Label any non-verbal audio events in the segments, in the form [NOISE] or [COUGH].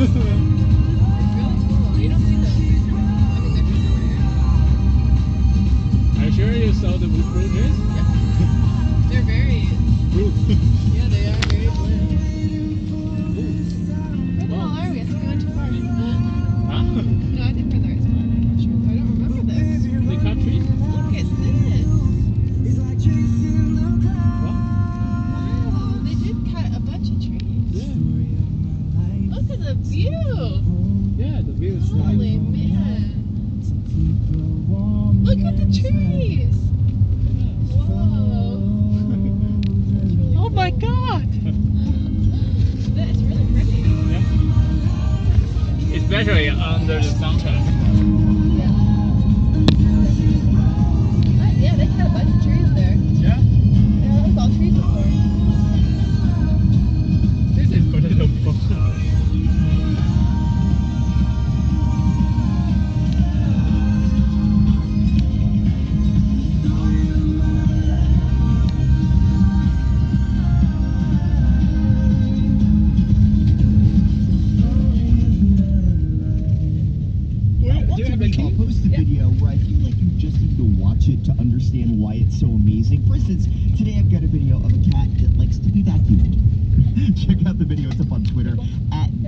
Mm-hmm. [LAUGHS] look at the trees. Whoa. Oh my god! That is really pretty. Especially under the sunshine.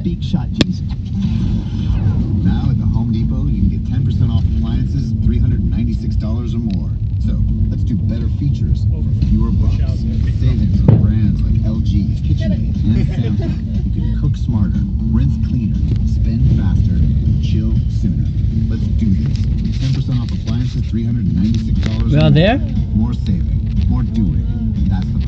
Big Shot Jason. Now at the Home Depot, you can get 10% off appliances, $396 or more. So let's do better features for fewer bucks. Savings on brands like LG, KitchenAid, and Samsung. You can cook smarter, rinse cleaner, spend faster, and chill sooner. Let's do this. 10% off appliances, $396 We or are more. there? More saving, more doing. That's the power of the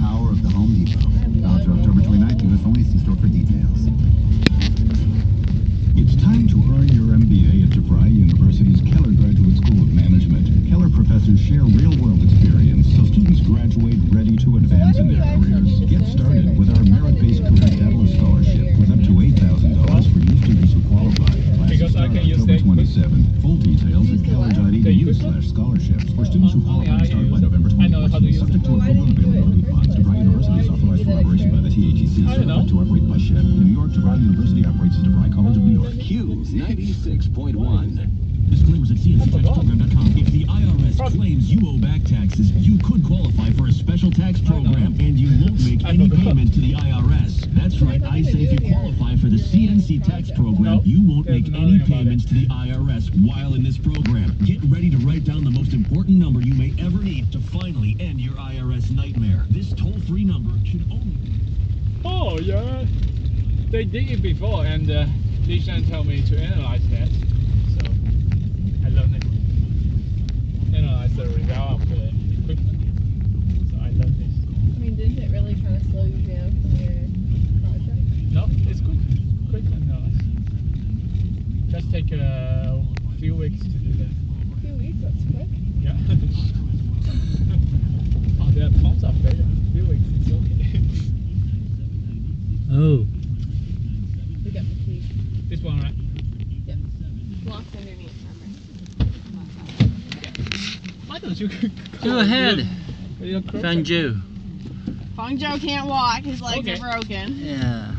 keller.edu slash scholarships for students who Only qualify I start by. November I know 2014. Subject to approval and availability of funds. DeVry University is authorized for operation by the THEC. I don't. Certified to operate by SCHEV. In New York, DeVry University operates as DeVry College of New York. Q's 96.1. Disclaimers at cnctaxprogram.com. If the IRS claims you owe back taxes, you could qualify for a special tax program, and you won't make any payment to the IRS. That's right. I say if you qualify for the CNC tax program, you won't make any payments to the IRS while in this program. Get ready to write down the most important number you may ever need to finally end your IRS nightmare. This toll-free number should only Oh yeah, they did it before, and uh, they Shan tell me to analyze that. So I learned it. Analyze the result of the equipment. So I learned this. I mean, didn't it really kind of slow you down from your project? No, it's quick, quick analyze. Just take a few weeks to do that. A few weeks, that's quick. Yeah. [LAUGHS] oh, there are tons of data. Few weeks, it's okay. [LAUGHS] Oh, We got the key. this one, right? Yep. Locked underneath, Why don't you [LAUGHS] go ahead, You're. Fanju. Feng can't walk. His legs Okay. are broken. Yeah.